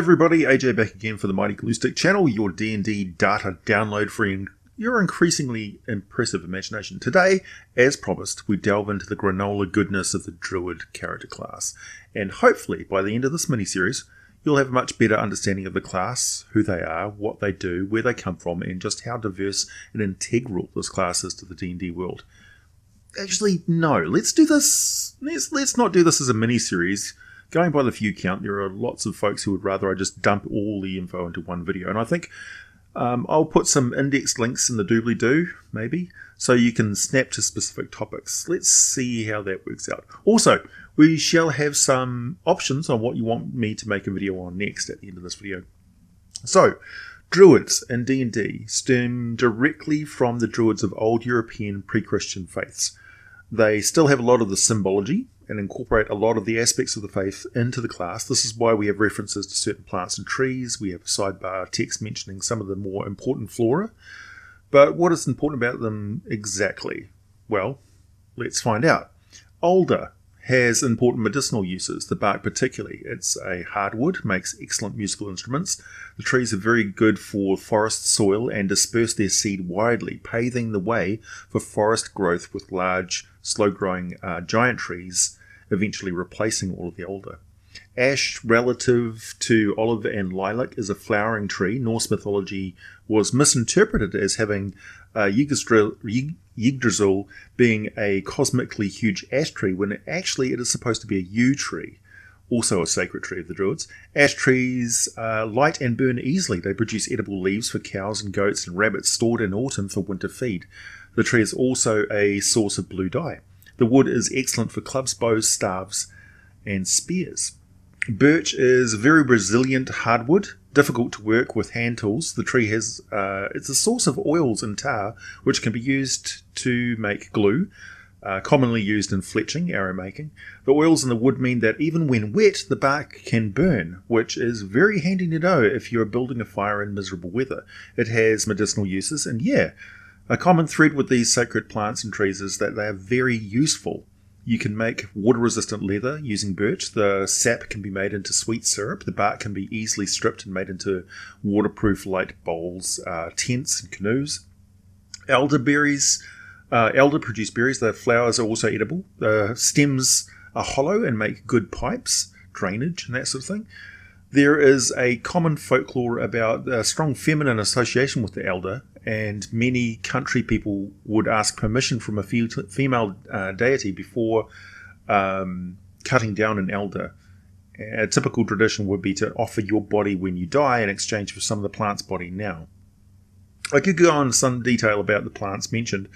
Everybody, AJ back again for the Mighty Gluestick channel, your D&D data download for your increasingly impressive imagination. Today, as promised, we delve into the granola goodness of the Druid character class, and hopefully by the end of this mini-series, you'll have a much better understanding of the class, who they are, what they do, where they come from, and just how diverse and integral this class is to the D&D world. Actually, no, let's do this, let's, let's not do this as a mini-series, going by the view count, there are lots of folks who would rather I just dump all the info into one video. And I think um, I'll put some index links in the doobly doo, maybe, so you can snap to specific topics. Let's see how that works out. Also, we shall have some options on what you want me to make a video on next at the end of this video. So, Druids in D&D stem directly from the Druids of old European pre-Christian faiths. They still have a lot of the symbology and incorporate a lot of the aspects of the faith into the class. This is why we have references to certain plants and trees. We have a sidebar text mentioning some of the more important flora. But what is important about them exactly? Well, let's find out. Alder has important medicinal uses, the bark particularly. It's a hardwood, makes excellent musical instruments. The trees are very good for forest soil and disperse their seed widely, paving the way for forest growth with large, slow growing uh, giant trees eventually replacing all of the older. Ash, relative to olive and lilac, is a flowering tree. Norse mythology was misinterpreted as having uh, Yggdrasil being a cosmically huge ash tree, when actually it is supposed to be a yew tree, also a sacred tree of the Druids. Ash trees uh, light and burn easily. They produce edible leaves for cows and goats and rabbits stored in autumn for winter feed. The tree is also a source of blue dye. The wood is excellent for clubs, bows, staves, and spears. Birch is very resilient hardwood, difficult to work with hand tools. The tree has uh, it's a source of oils and tar, which can be used to make glue. Uh, commonly used in fletching, arrow making. The oils in the wood mean that even when wet, the bark can burn, which is very handy to know if you're building a fire in miserable weather. It has medicinal uses, and yeah, a common thread with these sacred plants and trees is that they are very useful. You can make water resistant leather using birch. The sap can be made into sweet syrup. The bark can be easily stripped and made into waterproof light bowls, uh, tents, and canoes. Elderberries, uh, elder produce berries. The flowers are also edible. The stems are hollow and make good pipes, drainage, and that sort of thing. There is a common folklore about a strong feminine association with the elder, and many country people would ask permission from a female uh, deity before um, cutting down an elder. A typical tradition would be to offer your body when you die in exchange for some of the plant's body now. I could go on some detail about the plants mentioned.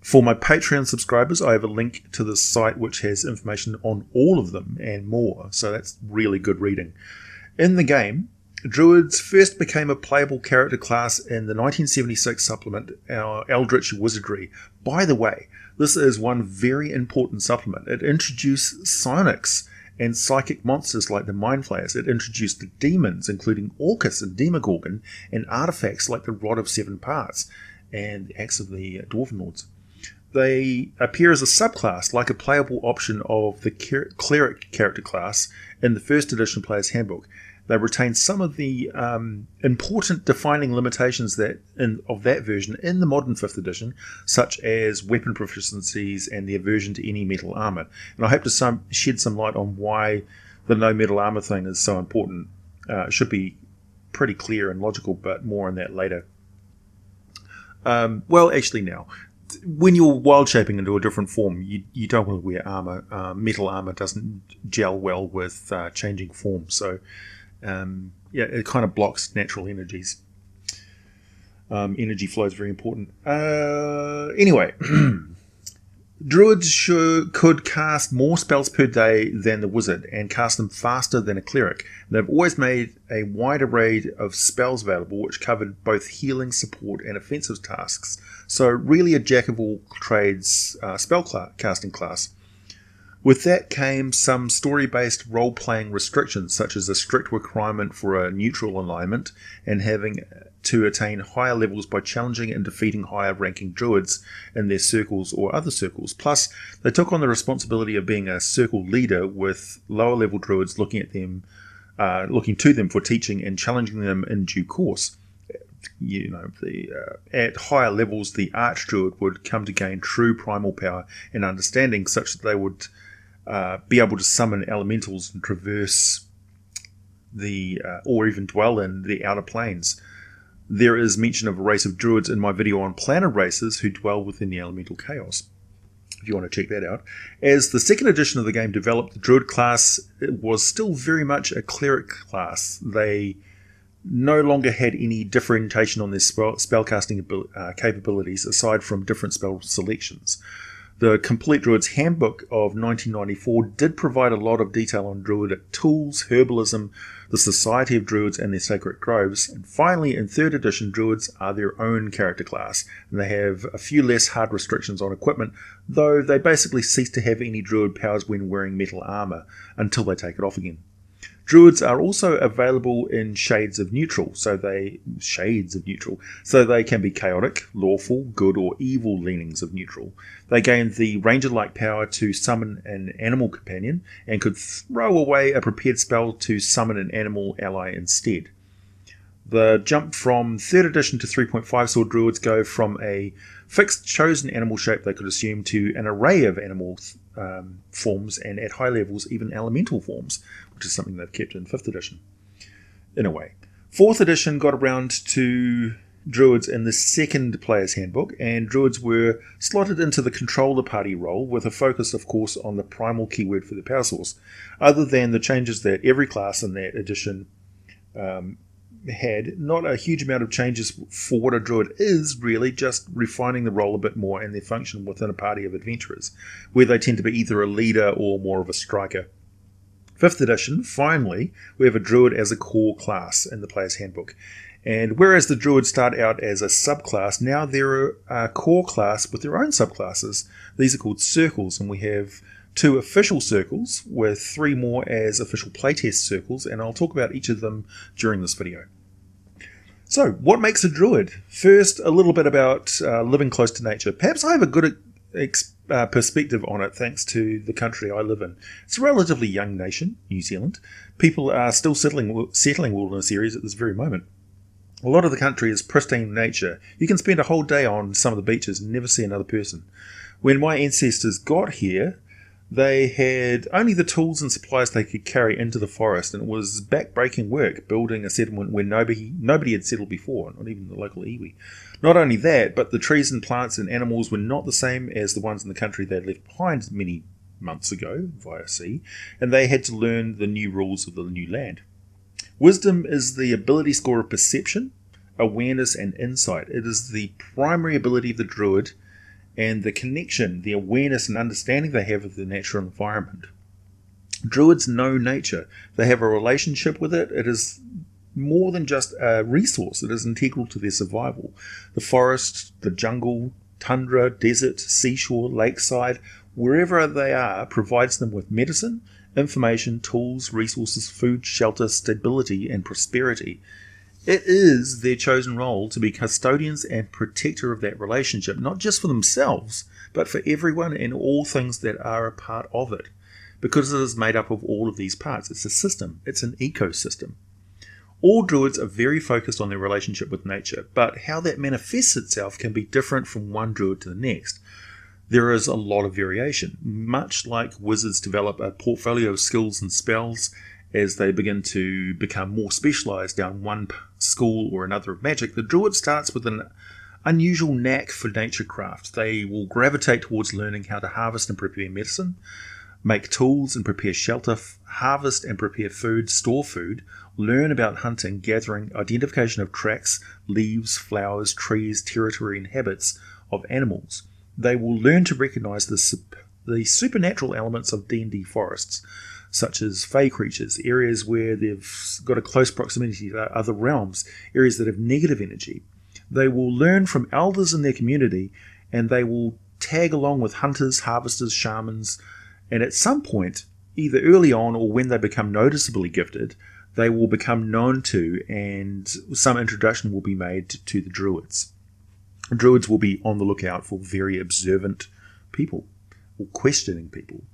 For my Patreon subscribers, I have a link to the site which has information on all of them and more, so that's really good reading. In the game, Druids first became a playable character class in the 1976 supplement, our Eldritch Wizardry. By the way, this is one very important supplement. It introduced psionics and psychic monsters like the Mind Flayers. It introduced the demons, including Orcus and Demogorgon, and artifacts like the Rod of Seven Parts and the Axe of the Dwarven Lords. They appear as a subclass, like a playable option of the cleric character class in the first edition player's handbook. They retain some of the um, important defining limitations that in, of that version in the modern 5th edition, such as weapon proficiencies and the aversion to any metal armor. And I hope to some, shed some light on why the no metal armor thing is so important. Uh, it should be pretty clear and logical, but more on that later. Um, well, actually, now when you're wild shaping into a different form, you, you don't want to wear armor. Uh, metal armor doesn't gel well with uh, changing form, so um, yeah, it kind of blocks natural energies. Um, energy flow is very important. Uh, anyway, druids should, could cast more spells per day than the wizard and cast them faster than a cleric. They've always made a wide array of spells available, which covered both healing, support, and offensive tasks. So, really, a jack of all trades uh, spell casting class. With that came some story based role playing restrictions, such as a strict requirement for a neutral alignment and having to attain higher levels by challenging and defeating higher ranking druids in their circles or other circles. Plus, they took on the responsibility of being a circle leader with lower level druids looking at them uh, looking to them for teaching and challenging them in due course. You know, the uh, at higher levels, the archdruid would come to gain true primal power and understanding, such that they would uh, be able to summon elementals and traverse the uh, or even dwell in the outer planes. There is mention of a race of druids in my video on planar races who dwell within the elemental chaos. If you want to check that out. As the second edition of the game developed, the druid class was still very much a cleric class. They no longer had any differentiation on their spell, spellcasting uh, capabilities aside from different spell selections. The Complete Druid's Handbook of 1994 did provide a lot of detail on Druidic tools, herbalism, the Society of Druids, and their sacred groves. And finally, in 3rd edition, Druids are their own character class, and they have a few less hard restrictions on equipment, though they basically cease to have any Druid powers when wearing metal armour until they take it off again. Druids are also available in shades of neutral, so they shades of neutral, so they can be chaotic, lawful, good, or evil leanings of neutral. They gain the ranger-like power to summon an animal companion and could throw away a prepared spell to summon an animal ally instead. The jump from 3rd edition to 3.5 sword druids go from a fixed chosen animal shape they could assume to an array of animal um, forms and at high levels even elemental forms, which is something they've kept in 5th edition. In a way. 4th edition got around to druids in the second player's handbook, and druids were slotted into the controller party role with a focus, of course, on the primal keyword for the power source, other than the changes that every class in that edition um, had not a huge amount of changes for what a druid is, really, just refining the role a bit more and their function within a party of adventurers, where they tend to be either a leader or more of a striker. Fifth edition, finally, we have a druid as a core class in the player's handbook. And whereas the druids start out as a subclass, now they're a core class with their own subclasses. These are called circles, and we have two official circles with three more as official playtest circles, and I'll talk about each of them during this video. So, what makes a druid? First, a little bit about uh, living close to nature. Perhaps I have a good ex- uh, perspective on it thanks to the country I live in. It's a relatively young nation, New Zealand. People are still settling, settling wilderness areas at this very moment. A lot of the country is pristine nature. You can spend a whole day on some of the beaches and never see another person. When my ancestors got here, they had only the tools and supplies they could carry into the forest, and it was backbreaking work building a settlement where nobody nobody had settled before, not even the local iwi. Not only that, but the trees and plants and animals were not the same as the ones in the country they'd left behind many months ago via sea, and they had to learn the new rules of the new land. Wisdom is the ability score of perception, awareness, and insight. It is the primary ability of the druid and the connection, the awareness and understanding they have of the natural environment. Druids know nature. They have a relationship with it. It is more than just a resource, it is integral to their survival. The forest, the jungle, tundra, desert, seashore, lakeside, wherever they are, provides them with medicine, information, tools, resources, food, shelter, stability, and prosperity. It is their chosen role to be custodians and protector of that relationship, not just for themselves, but for everyone and all things that are a part of it. Because it is made up of all of these parts. It's a system, it's an ecosystem. All druids are very focused on their relationship with nature, but how that manifests itself can be different from one druid to the next. There is a lot of variation. Much like wizards develop a portfolio of skills and spells as they begin to become more specialized down one school or another of magic, the druid starts with an unusual knack for nature craft. They will gravitate towards learning how to harvest and prepare medicine, make tools and prepare shelter, harvest and prepare food, store food, learn about hunting, gathering, identification of tracks, leaves, flowers, trees, territory, and habits of animals. They will learn to recognize the, the supernatural elements of D&D forests such as fey creatures, areas where they've got a close proximity to other realms, areas that have negative energy. They will learn from elders in their community and they will tag along with hunters, harvesters, shamans, and at some point, either early on or when they become noticeably gifted, they will become known to and some introduction will be made to the druids. Druids will be on the lookout for very observant people or questioning people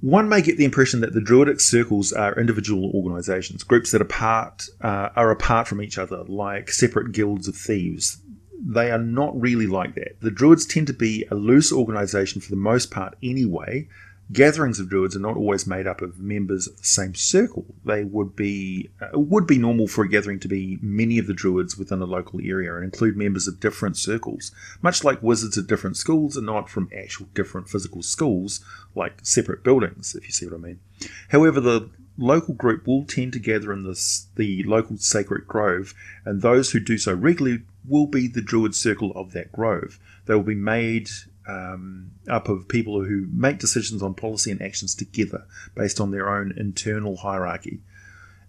One may get the impression that the Druidic circles are individual organisations, groups that are apart, uh, are apart from each other, like separate guilds of thieves. They are not really like that. The Druids tend to be a loose organisation for the most part anyway, gatherings of druids are not always made up of members of the same circle. They would be uh, it would be normal for a gathering to be many of the druids within a local area and include members of different circles, much like wizards of different schools and not from actual different physical schools like separate buildings, if you see what I mean. However, the local group will tend to gather in this the local sacred grove, and those who do so regularly will be the druid circle of that grove. They will be made um, up of people who make decisions on policy and actions together based on their own internal hierarchy.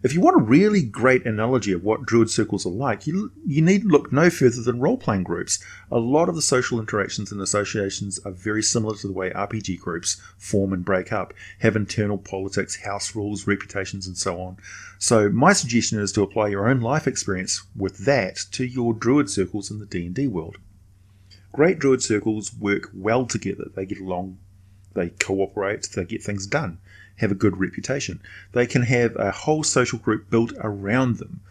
If you want a really great analogy of what Druid circles are like, you, you need look no further than role playing groups. A lot of the social interactions and associations are very similar to the way RPG groups form and break up, have internal politics, house rules, reputations, and so on. So, my suggestion is to apply your own life experience with that to your Druid circles in the D&D world. Great druid circles work well together. They get along, they cooperate, they get things done, have a good reputation. They can have a whole social group built around them,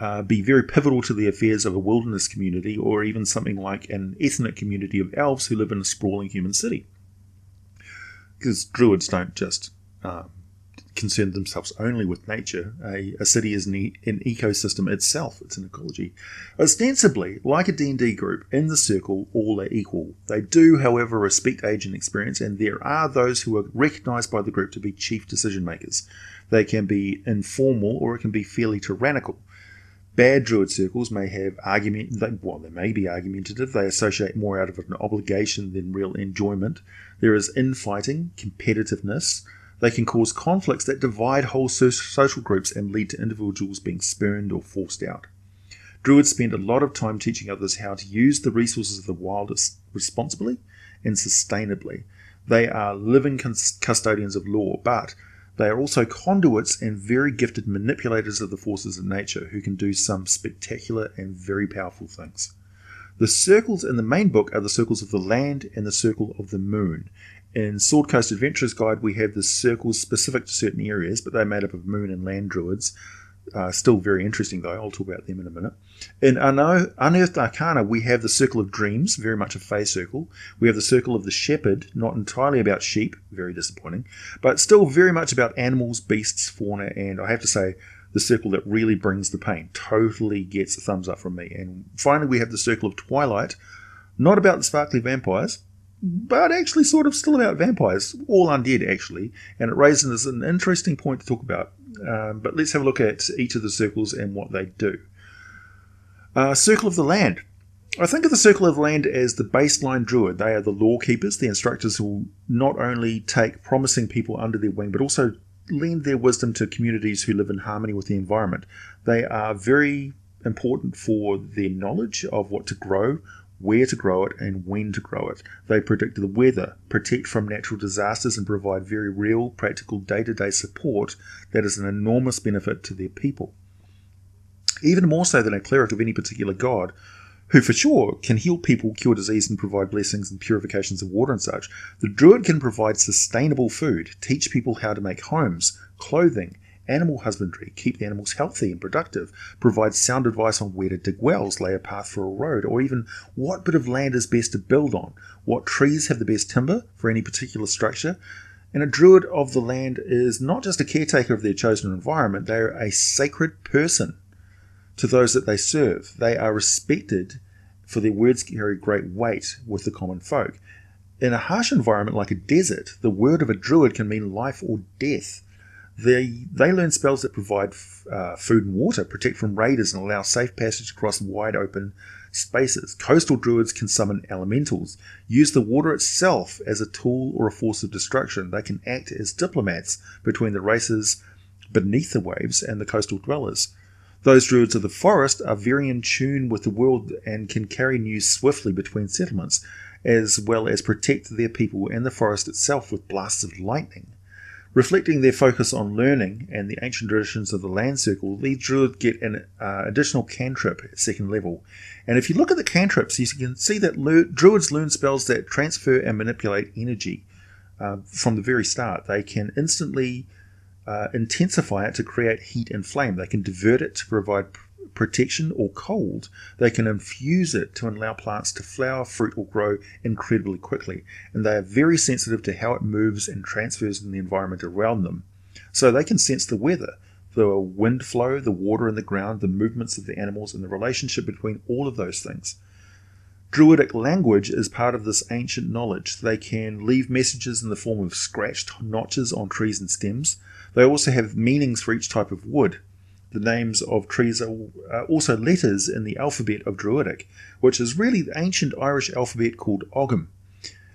uh, be very pivotal to the affairs of a wilderness community or even something like an ethnic community of elves who live in a sprawling human city. Because druids don't just um, concern themselves only with nature. A, a city is an, e- an, ecosystem itself. It's an ecology. Ostensibly, like a D&D group, in the circle, all are equal. They do, however, respect age and experience, and there are those who are recognised by the group to be chief decision makers. They can be informal or it can be fairly tyrannical. Bad druid circles may have argument. They, well, they may be argumentative. They associate more out of an obligation than real enjoyment. There is infighting, competitiveness, they can cause conflicts that divide whole social groups and lead to individuals being spurned or forced out. Druids spend a lot of time teaching others how to use the resources of the wild responsibly and sustainably. They are living custodians of law, but they are also conduits and very gifted manipulators of the forces of nature who can do some spectacular and very powerful things. The circles in the main book are the circles of the land and the circle of the moon, in Sword Coast Adventurers Guide, we have the circles specific to certain areas, but they're made up of moon and land druids. Uh, still very interesting, though. I'll talk about them in a minute. In Unearthed Arcana, we have the Circle of Dreams, very much a Fey circle. We have the Circle of the Shepherd, not entirely about sheep, very disappointing, but still very much about animals, beasts, fauna, and I have to say, the circle that really brings the pain. Totally gets a thumbs up from me. And finally, we have the Circle of Twilight, not about the sparkly vampires, but actually sort of still about vampires, all undead actually, and it raises an interesting point to talk about. Um, but let's have a look at each of the circles and what they do. Uh, Circle of the Land. I think of the Circle of the Land as the baseline druid. They are the law keepers, the instructors who not only take promising people under their wing, but also lend their wisdom to communities who live in harmony with the environment. They are very important for their knowledge of what to grow, where to grow it, and when to grow it. They predict the weather, protect from natural disasters, and provide very real, practical day to day support that is an enormous benefit to their people. Even more so than a cleric of any particular god, who for sure can heal people, cure disease, and provide blessings and purifications of water and such, the druid can provide sustainable food, teach people how to make homes, clothing, animal husbandry, keep the animals healthy and productive, provide sound advice on where to dig wells, lay a path for a road, or even what bit of land is best to build on, what trees have the best timber for any particular structure. And a druid of the land is not just a caretaker of their chosen environment, they are a sacred person to those that they serve. They are respected for their words carry great weight with the common folk. In a harsh environment like a desert, the word of a druid can mean life or death. They, they learn spells that provide uh, food and water, protect from raiders, and allow safe passage across wide open spaces. Coastal druids can summon elementals, use the water itself as a tool or a force of destruction. They can act as diplomats between the races beneath the waves and the coastal dwellers. Those druids of the forest are very in tune with the world and can carry news swiftly between settlements, as well as protect their people and the forest itself with blasts of lightning. Reflecting their focus on learning and the ancient traditions of the land circle, these druids get an uh, additional cantrip at second level. And if you look at the cantrips, you can see that le- druids learn spells that transfer and manipulate energy. uh, from the very start. They can instantly uh, intensify it to create heat and flame. They can divert it to provide protection or cold. They can infuse it to allow plants to flower, fruit, or grow incredibly quickly. And they are very sensitive to how it moves and transfers in the environment around them. So they can sense the weather, the wind flow, the water in the ground, the movements of the animals, and the relationship between all of those things. Druidic language is part of this ancient knowledge. They can leave messages in the form of scratched notches on trees and stems. They also have meanings for each type of wood. The names of trees are uh, also letters in the alphabet of Druidic, which is really the ancient Irish alphabet called Ogham.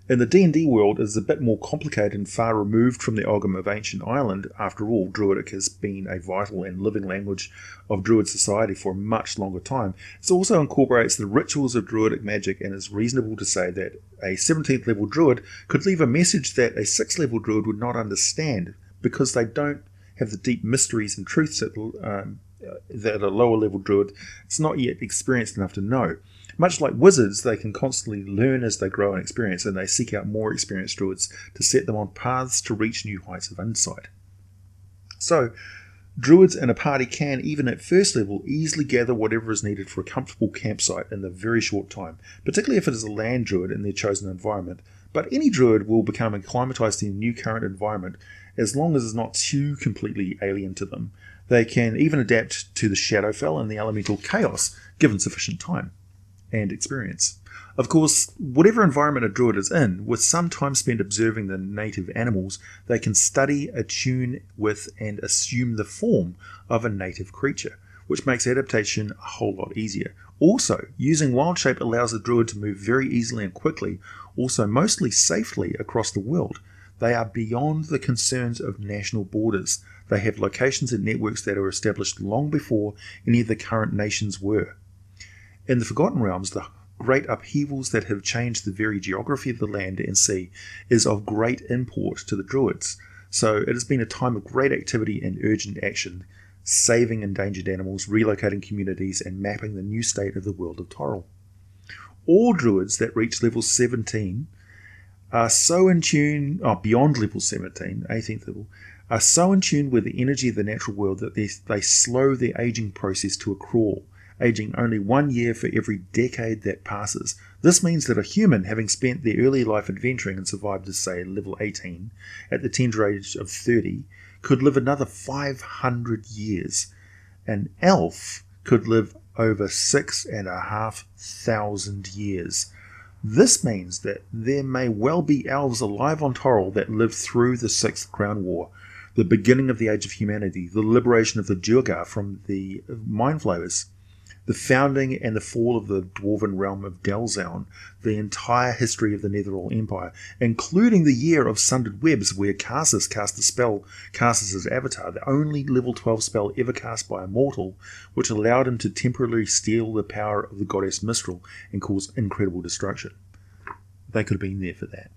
In the D&D world, it is a bit more complicated and far removed from the Ogham of ancient Ireland. After all, Druidic has been a vital and living language of Druid society for a much longer time. It also incorporates the rituals of Druidic magic and is reasonable to say that a 17th level Druid could leave a message that a 6th level Druid would not understand because they don't have the deep mysteries and truths that, um, that a lower level Druid is not yet experienced enough to know. Much like wizards, they can constantly learn as they grow in experience, and they seek out more experienced druids to set them on paths to reach new heights of insight. So, druids and a party can, even at first level, easily gather whatever is needed for a comfortable campsite in a very short time, particularly if it is a land druid in their chosen environment. But any druid will become acclimatized to a new current environment as long as it's not too completely alien to them. They can even adapt to the Shadowfell and the elemental chaos given sufficient time and experience. Of course, whatever environment a druid is in, with some time spent observing the native animals, they can study, attune with, and assume the form of a native creature, which makes adaptation a whole lot easier. Also, using wild shape allows the druid to move very easily and quickly, also mostly safely across the world. They are beyond the concerns of national borders. They have locations and networks that are established long before any of the current nations were. In the Forgotten Realms, the great upheavals that have changed the very geography of the land and sea is of great import to the Druids. So it has been a time of great activity and urgent action, saving endangered animals, relocating communities, and mapping the new state of the world of Toril. All Druids that reach level 17 are so in tune, oh, beyond level 17, 18th level, are so in tune with the energy of the natural world that they, they slow their aging process to a crawl aging only one year for every decade that passes. This means that a human, having spent their early life adventuring and survived to, say, level 18, at the tender age of 30, could live another 500 years. An elf could live over six and a half thousand years. This means that there may well be elves alive on Toril that lived through the Sixth Crown War, the beginning of the Age of Humanity, the liberation of the Duergar from the Mind Flayers, the founding and the fall of the dwarven realm of Delzoun, the entire history of the Netheril Empire, including the year of Sundered Webs, where Karsus cast the spell Karsus' Avatar, the only level 12 spell ever cast by a mortal, which allowed him to temporarily steal the power of the goddess Mystryl and cause incredible destruction. They could have been there for that.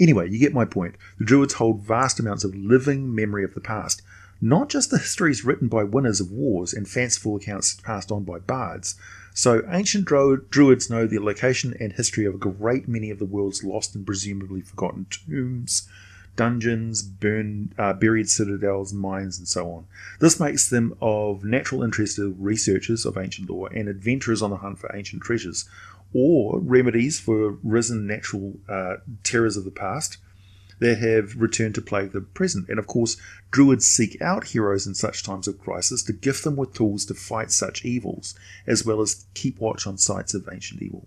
Anyway, you get my point. The Druids hold vast amounts of living memory of the past, not just the histories written by winners of wars and fanciful accounts passed on by bards. So, ancient druids know the location and history of a great many of the world's lost and presumably forgotten tombs, dungeons, burned, uh, buried citadels, mines, and so on. This makes them of natural interest to researchers of ancient lore and adventurers on the hunt for ancient treasures, or remedies for risen natural uh, terrors of the past, that have returned to plague the present. And of course, druids seek out heroes in such times of crisis to gift them with tools to fight such evils, as well as keep watch on sites of ancient evil.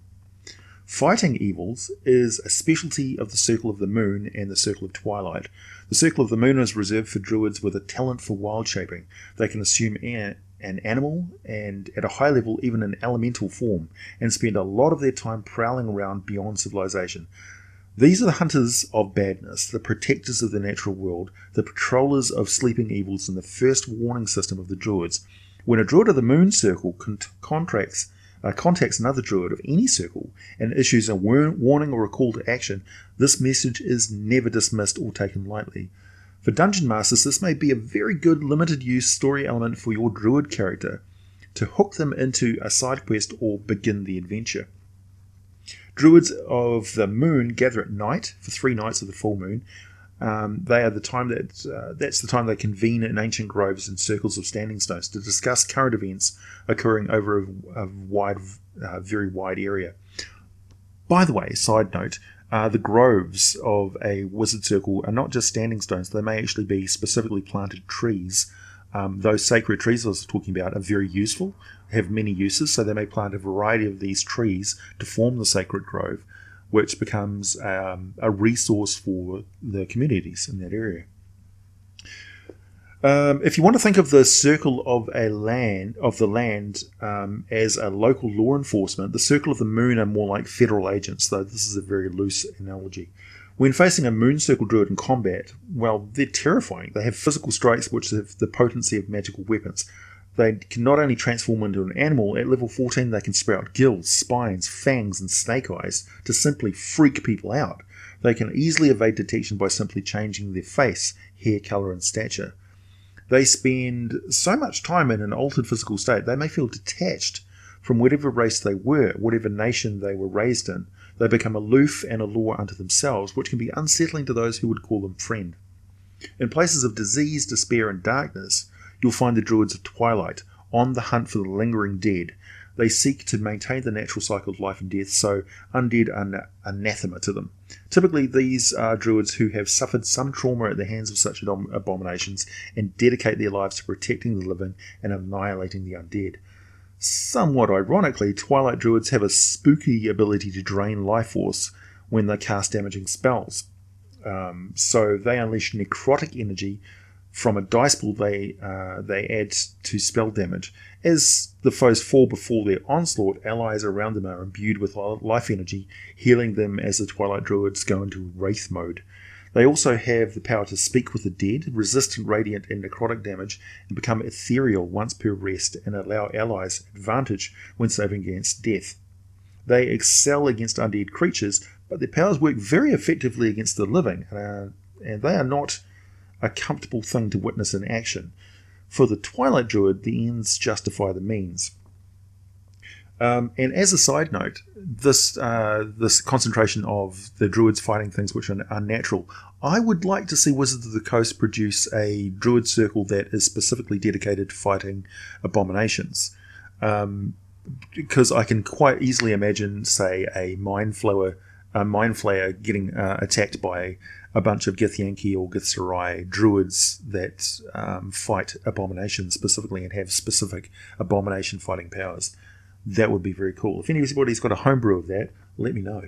Fighting evils is a specialty of the Circle of the Moon and the Circle of Twilight. The Circle of the Moon is reserved for druids with a talent for wild shaping. They can assume an animal and, at a high level, even an elemental form, and spend a lot of their time prowling around beyond civilization. These are the hunters of badness, the protectors of the natural world, the patrollers of sleeping evils, and the first warning system of the druids. When a druid of the moon circle con- contracts, uh, contacts another druid of any circle and issues a war- warning or a call to action, this message is never dismissed or taken lightly. For dungeon masters, this may be a very good limited use story element for your druid character to hook them into a side quest or begin the adventure. Druids of the moon gather at night for three nights of the full moon. Um, they are the time that uh, that's the time they convene in ancient groves and circles of standing stones to discuss current events occurring over a, a wide, uh, very wide area. By the way, side note, uh, the groves of a wizard circle are not just standing stones; they may actually be specifically planted trees. Um, those sacred trees I was talking about are very useful, have many uses, so they may plant a variety of these trees to form the sacred grove, which becomes um, a resource for the communities in that area. Um, if you want to think of the circle of a land of the land um, as a local law enforcement, the circle of the moon are more like federal agents, though this is a very loose analogy. When facing a moon circle druid in combat, well, they're terrifying. They have physical strikes which have the potency of magical weapons. They can not only transform into an animal, at level 14 they can sprout gills, spines, fangs, and snake eyes to simply freak people out. They can easily evade detection by simply changing their face, hair colour, and stature. They spend so much time in an altered physical state, they may feel detached from whatever race they were, whatever nation they were raised in. They become aloof and a law unto themselves, which can be unsettling to those who would call them friend. In places of disease, despair, and darkness, you'll find the Druids of Twilight on the hunt for the lingering dead. They seek to maintain the natural cycle of life and death, so undead are anathema to them. Typically, these are druids who have suffered some trauma at the hands of such abominations and dedicate their lives to protecting the living and annihilating the undead. Somewhat ironically, Twilight Druids have a spooky ability to drain life force when they cast damaging spells. Um, so they unleash necrotic energy from a dice pool they uh, they add to spell damage. As the foes fall before their onslaught, allies around them are imbued with life energy, healing them as the Twilight Druids go into Wraith mode. They also have the power to speak with the dead, resist radiant and necrotic damage, and become ethereal once per rest, and allow allies advantage when saving against death. They excel against undead creatures, but their powers work very effectively against the living, and they are not a comfortable thing to witness in action. For the Twilight Druid, the ends justify the means. Um, and as a side note, this uh, this concentration of the druids fighting things which are unnatural, I would like to see Wizards of the Coast produce a druid circle that is specifically dedicated to fighting abominations. Um, because I can quite easily imagine, say, a mind flayer, a mind flayer getting uh, attacked by a bunch of Githyanki or Githzerai druids that um, fight abominations specifically and have specific abomination fighting powers. That would be very cool. If anybody's got a homebrew of that, let me know.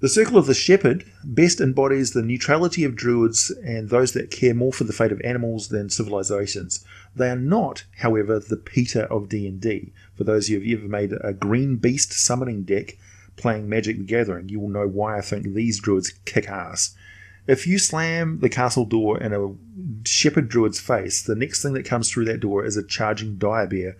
The Circle of the Shepherd best embodies the neutrality of druids and those that care more for the fate of animals than civilizations. They are not, however, the PETA of D&D. For those of you who have ever made a green beast summoning deck, playing Magic the Gathering, you will know why I think these druids kick ass. If you slam the castle door in a shepherd druid's face, the next thing that comes through that door is a charging dire bear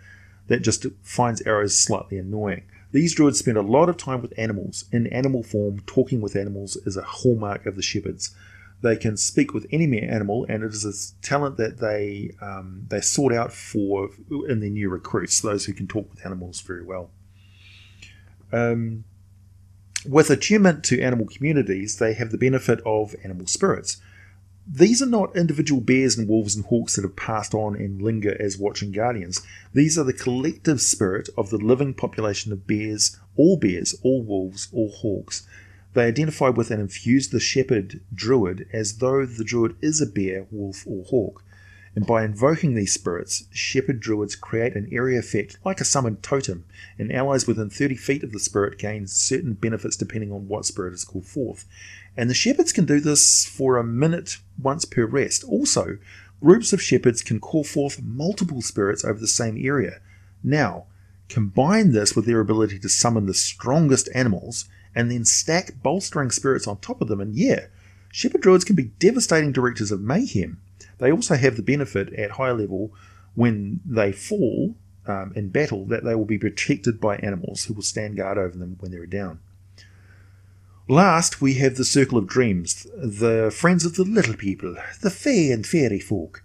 that just finds arrows slightly annoying. These druids spend a lot of time with animals. In animal form, talking with animals is a hallmark of the shepherds. They can speak with any animal, and it is a talent that they um, they sort out for in their new recruits, those who can talk with animals very well. Um, with attunement to animal communities, they have the benefit of animal spirits. These are not individual bears and wolves and hawks that have passed on and linger as watching guardians. These are the collective spirit of the living population of bears, all bears, all wolves, all hawks. They identify with and infuse the shepherd druid as though the druid is a bear, wolf, or hawk and by invoking these spirits, shepherd druids create an area effect like a summoned totem, and allies within 30 feet of the spirit gain certain benefits depending on what spirit is called forth. And the shepherds can do this for a minute once per rest. Also, groups of shepherds can call forth multiple spirits over the same area. Now, combine this with their ability to summon the strongest animals, and then stack bolstering spirits on top of them, and yeah, shepherd druids can be devastating directors of mayhem. They also have the benefit at high level when they fall um, in battle that they will be protected by animals who will stand guard over them when they're down. Last, we have the Circle of Dreams, the friends of the little people, the fae and fairy folk.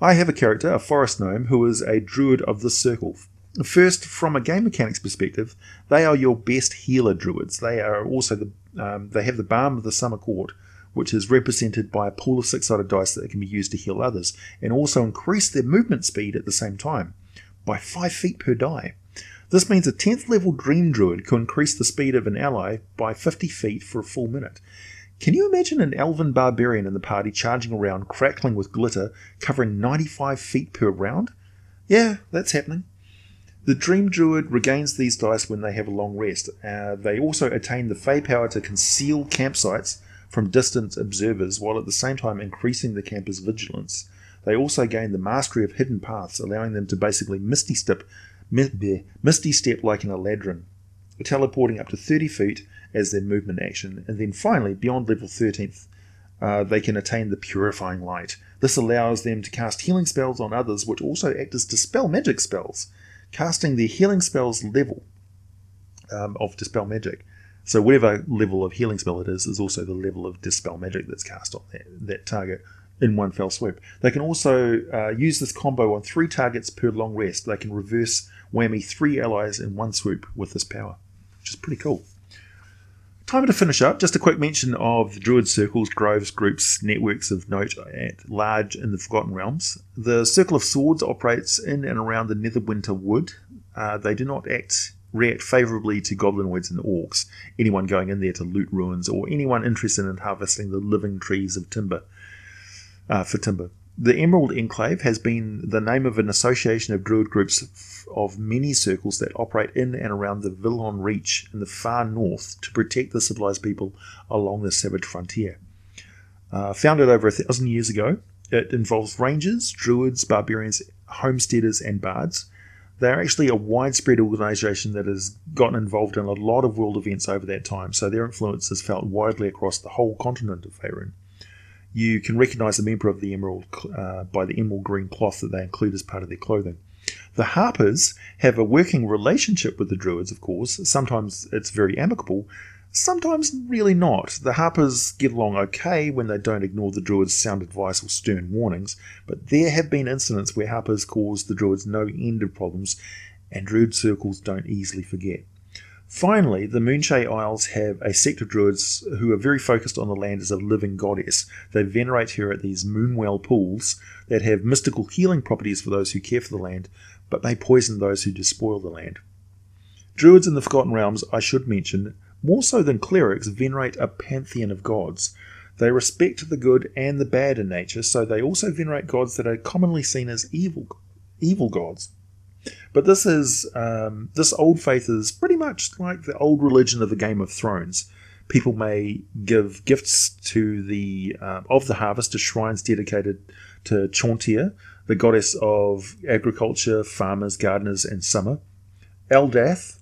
I have a character, a forest gnome, who is a druid of the circle. First, from a game mechanics perspective, they are your best healer druids. They are also the um, they have the balm of the summer court, which is represented by a pool of six-sided dice that can be used to heal others, and also increase their movement speed at the same time by five feet per die. This means a 10th level Dream Druid can increase the speed of an ally by 50 feet for a full minute. Can you imagine an elven barbarian in the party charging around, crackling with glitter, covering 95 feet per round? Yeah, that's happening. The Dream Druid regains these dice when they have a long rest. Uh, they also attain the Fey power to conceal campsites from distant observers while at the same time increasing the camper's vigilance. They also gain the mastery of hidden paths, allowing them to basically misty step Misty Step like an Eladrin, teleporting up to 30 feet as their movement action, and then finally, beyond level 13th, uh, they can attain the Purifying Light. This allows them to cast healing spells on others, which also act as dispel magic spells, casting their healing spells level um, of dispel magic. So whatever level of healing spell it is, is also the level of dispel magic that's cast on that, that target, in one fell swoop. They can also uh, use this combo on three targets per long rest. They can reverse whammy three allies in one swoop with this power, which is pretty cool. Time to finish up. Just a quick mention of the Druid circles, groves, groups, networks of note at large in the Forgotten Realms. The Circle of Swords operates in and around the Neverwinter Wood. Uh, they do not act react favourably to goblinoids and orcs, anyone going in there to loot ruins, or anyone interested in harvesting the living trees of timber uh, for timber. The Emerald Enclave has been the name of an association of druid groups of many circles that operate in and around the Vilhon Reach in the far north to protect the civilized people along the savage frontier. Uh, founded over a thousand years ago, it involves rangers, druids, barbarians, homesteaders, and bards. They're actually a widespread organization that has gotten involved in a lot of world events over that time, so their influence is felt widely across the whole continent of Faerun you can recognize a member of the emerald uh, by the emerald green cloth that they include as part of their clothing. The Harpers have a working relationship with the Druids, of course. Sometimes it's very amicable, sometimes really not. The Harpers get along okay when they don't ignore the Druids' sound advice or stern warnings, but there have been incidents where Harpers caused the Druids no end of problems, and Druid circles don't easily forget. Finally, the Moonshae Isles have a sect of druids who are very focused on the land as a living goddess. They venerate her at these moonwell pools that have mystical healing properties for those who care for the land, but may poison those who despoil the land. Druids in the Forgotten Realms, I should mention, more so than clerics, venerate a pantheon of gods. They respect the good and the bad in nature, so they also venerate gods that are commonly seen as evil, evil gods. But this is um, this old faith is pretty much like the old religion of the Game of Thrones. People may give gifts to the uh, of the harvest to shrines dedicated to Chauntea, the goddess of agriculture, farmers, gardeners, and summer. Eldath,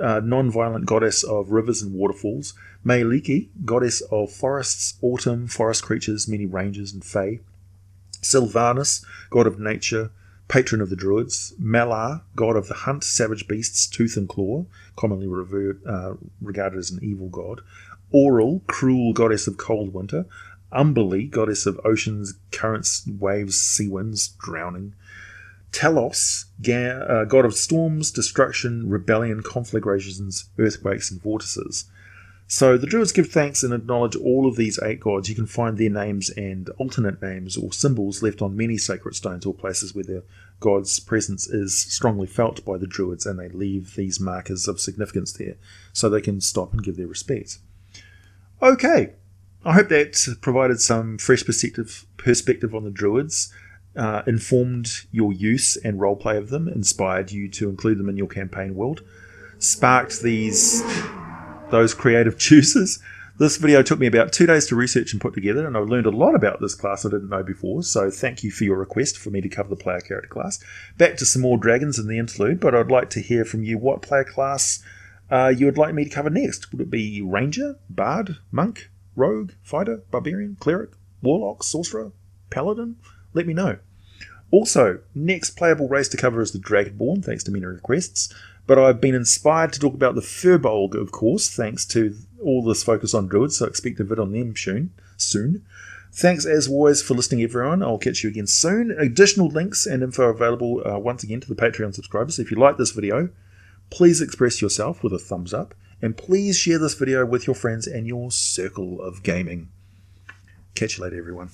uh, non-violent goddess of rivers and waterfalls. Mielikki, goddess of forests, autumn, forest creatures, many ranges and fae. Silvanus, god of nature, patron of the Druids, Malar, god of the hunt, savage beasts, tooth and claw, commonly uh, regarded as an evil god, Auril, cruel goddess of cold winter, Umberlee, goddess of oceans, currents, waves, sea winds, drowning, Talos, ga- uh, god of storms, destruction, rebellion, conflagrations, earthquakes, and vortices. So the Druids give thanks and acknowledge all of these eight gods. You can find their names and alternate names or symbols left on many sacred stones or places where their god's presence is strongly felt by the Druids, and they leave these markers of significance there so they can stop and give their respects. Okay, I hope that provided some fresh perspective perspective on the Druids, uh, informed your use and roleplay of them, inspired you to include them in your campaign world, sparked these those creative juices. This video took me about two days to research and put together, and I learned a lot about this class I didn't know before, so thank you for your request for me to cover the player character class. Back to some more dragons in the interlude, but I'd like to hear from you what player class uh, you would like me to cover next. Would it be Ranger, Bard, Monk, Rogue, Fighter, Barbarian, Cleric, Warlock, Sorcerer, Paladin? Let me know. Also, next playable race to cover is the Dragonborn, thanks to many requests. But I've been inspired to talk about the Firbolg, of course, thanks to all this focus on druids, so expect a vid on them soon. soon. Thanks as always for listening, everyone. I'll catch you again soon. Additional links and info available uh, once again to the Patreon subscribers. If you like this video, please express yourself with a thumbs up and please share this video with your friends and your circle of gaming. Catch you later, everyone.